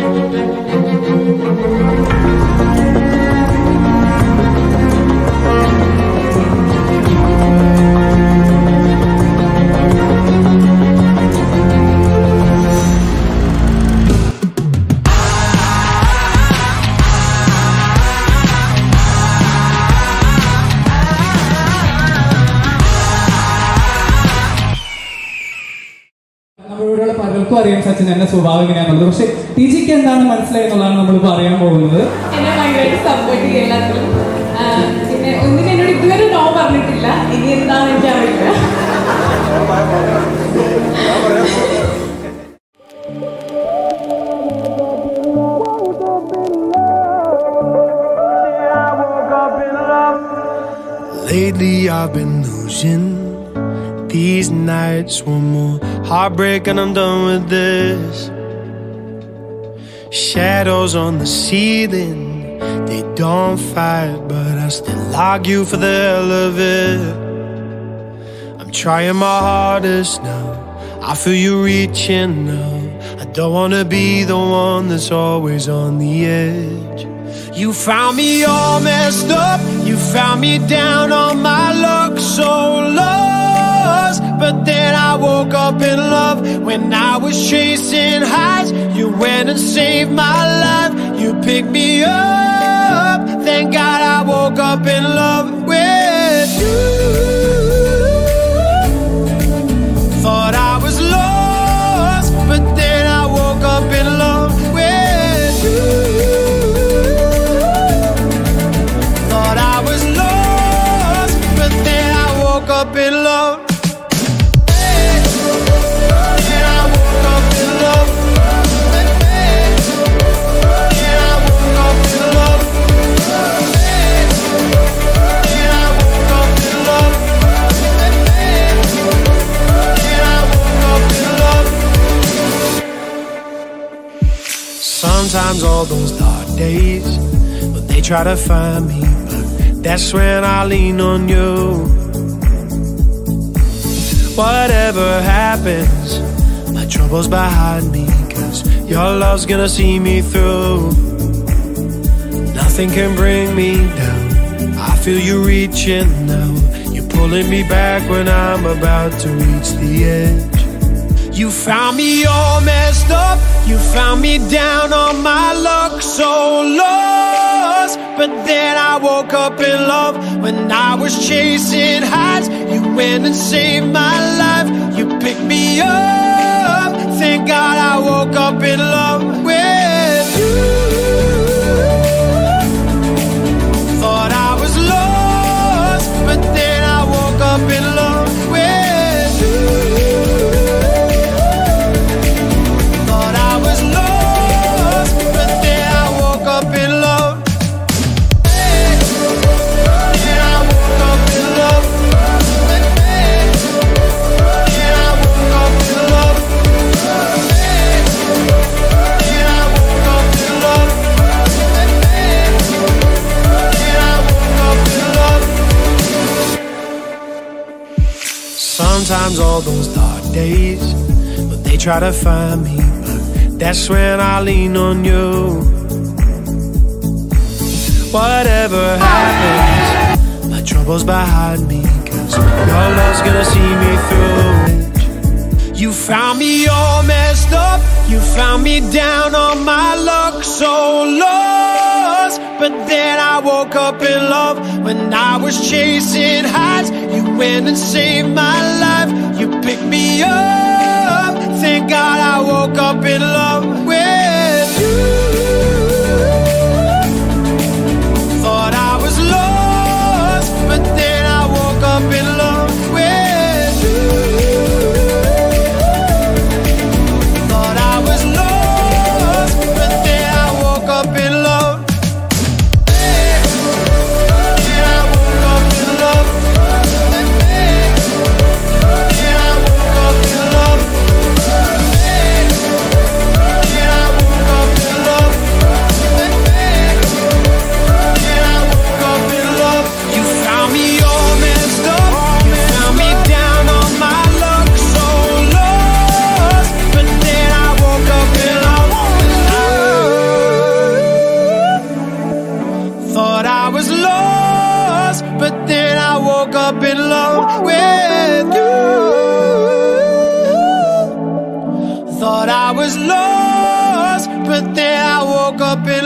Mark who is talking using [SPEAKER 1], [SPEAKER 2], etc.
[SPEAKER 1] Thank you. അറിയാം സച്ചിൻ എന്റെ സ്വഭാവം എങ്ങനെയാണെന്നുള്ളത് പക്ഷെ ടി എന്താണ് എന്താണ് മനസ്സിലായെന്നുള്ളതാണ് നമ്മൾ അറിയാൻ പോകുന്നത്.
[SPEAKER 2] എന്നെ ഭയങ്കരമായിട്ട് സപ്പോർട്ട് ചെയ്യും എല്ലാത്തിലും. ആ, പിന്നെ ഒന്നിനും എന്നോട് ഇതുവരെ നോ പറഞ്ഞിട്ടില്ല. ഇനി
[SPEAKER 3] Lately I've been losing these nights. One more heartbreak and I'm done with this. Shadows on the ceiling, they don't fight, but I still argue for the hell of it. I'm trying my hardest now. I feel you reaching now. I don't wanna be the one that's always on the edge. You found me all messed up. You found me down on my luck, so lost. But then I woke up in love when I was chasing highs. You went and saved my life. You picked me up. Thank God I woke up in love Sometimes all those dark days, but they try to find me, but that's when I lean on you. Whatever happens, my troubles behind me, cause your love's gonna see me through. Nothing can bring me down. I feel you reaching now. You're pulling me back when I'm about to reach the edge. You found me all messed up. You found me down on But then I woke up in love when I was chasing highs. You went and saved my life. You picked me up. Thank God I woke up in love Sometimes all those dark days, but they try to find me, but that's when I lean on you. Whatever happens, my troubles behind me, cause your love's gonna see me through. You found me all messed up, you found me down on my luck, so lost. But then I woke up in love when I was chasing highs. You went and saved my life, you was lost, but then I woke up in love with you. Thought I was lost, but then I woke up in